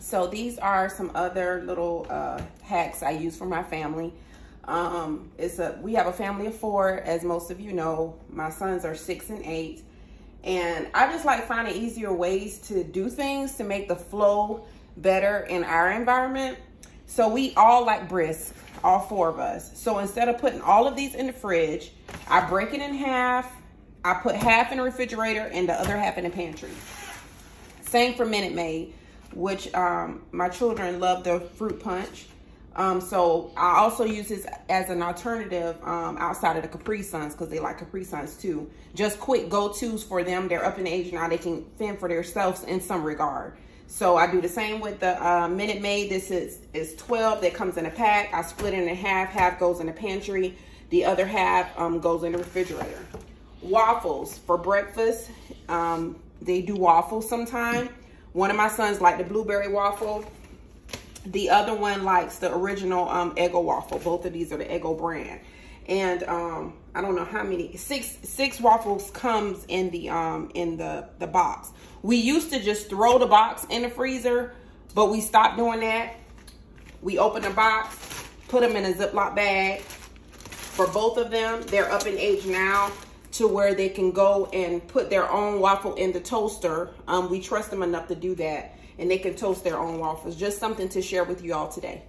So these are some other little uh, hacks I use for my family. Um, it's a we have a family of four, as most of you know. My sons are six and eight. And I just like finding easier ways to do things to make the flow better in our environment. So we all like brisk, all four of us. So instead of putting all of these in the fridge, I break it in half. I put half in the refrigerator and the other half in the pantry. Same for Minute Maid, which um, my children love the fruit punch. Um, so I also use this as an alternative um, outside of the Capri Suns because they like Capri Suns too. Just quick go-tos for them. They're up in age now. They can fend for themselves in some regard. So I do the same with the uh, Minute Maid. This is, is 12 that comes in a pack. I split it in half. Half goes in the pantry. The other half um, goes in the refrigerator. Waffles for breakfast. Um, they do waffles sometime. One of my sons like the blueberry waffle. The other one likes the original um, Eggo waffle. Both of these are the Eggo brand. And um, I don't know how many, six six waffles comes in the um, in the, the box. We used to just throw the box in the freezer, but we stopped doing that. We open the box, put them in a Ziploc bag. For both of them, they're up in age now to where they can go and put their own waffle in the toaster. Um, we trust them enough to do that and they can toast their own waffles. Just something to share with you all today.